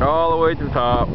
All the way to the top.